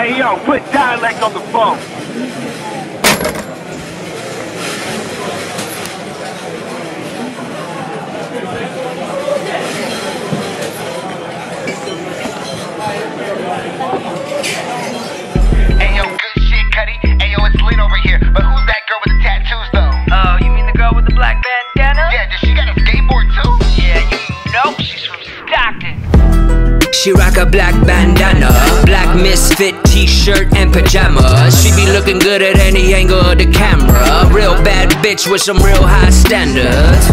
Hey, yo, put dialect on the phone. She rock a black bandana, black misfit t-shirt and pajamas. She be looking good at any angle of the camera. Real bad bitch with some real high standards.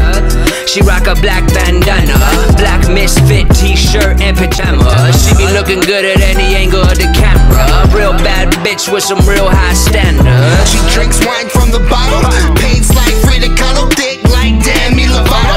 She rock a black bandana, black misfit t-shirt and pajamas. She be looking good at any angle of the camera. Real bad bitch with some real high standards. She drinks wine from the bottle. Paints like Frida Kahlo, thick like Demi Lovato.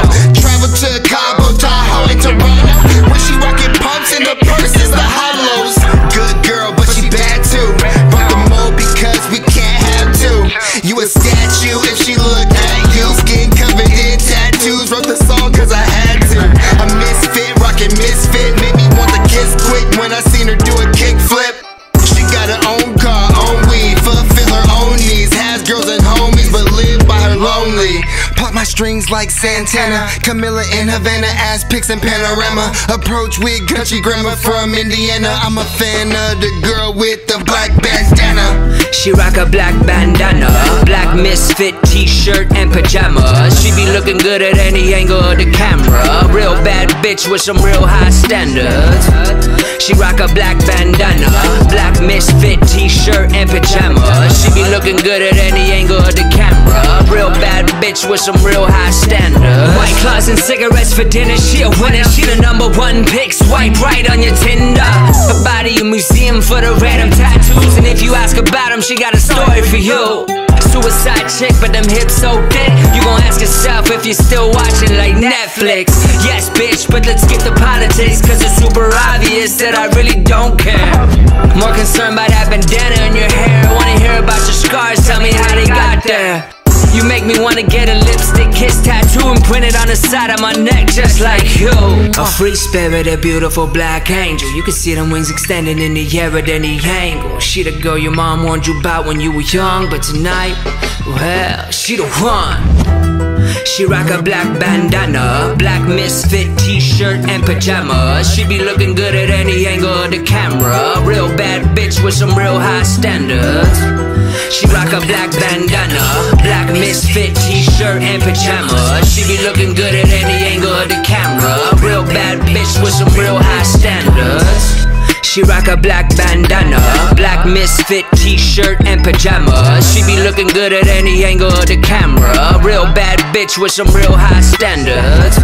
Strings like Santana, Camila in Havana, ass pics and panorama. Approach with country grammar from Indiana. I'm a fan of the girl with the black bandana. She rock a black bandana, black misfit t-shirt and pajamas. She be looking good at any angle of the camera. Real bad bitch with some real high standards. She rock a black bandana, black misfit t-shirt and pajamas. She be looking good at any angle of the camera. Real bad bitch with some real high standards. White claws and cigarettes for dinner. She a winner. She the number one pick. Swipe right on your Tinder. Her body a museum for the random tattoos. And if you ask about them, she got a story for you. Suicide chick, but them hips so thick. You gon' ask yourself if you're still watching like Netflix. Yes, bitch, but let's get the politics. Cause it's super obvious that I really don't care. More concerned by that bandana in your hair. Wanna hear about your scars, tell me how they got there. You make me wanna get a lipstick kiss tattoo and print it on the side of my neck just like you. A free spirit, a beautiful black angel. You can see them wings extending in the air at any angle. She the girl your mom warned you about when you were young, but tonight, well, she the one. She rock a black bandana, black misfit t-shirt and pajamas. She be looking good at any angle of the camera. Real bad bitch with some real high standards. She rock a black bandana, black misfit t-shirt and pajamas. She be looking good at any angle of the camera. Real bad bitch with some real high standards. She rock a black bandana, black misfit t-shirt and pajamas. Looking good at any angle of the camera. Real bad bitch with some real high standards.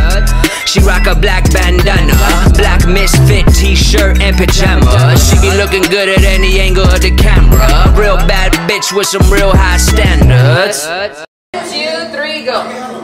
She rock a black bandana, black misfit t-shirt and pajamas. She be looking good at any angle of the camera. Real bad bitch with some real high standards. Two, three, go.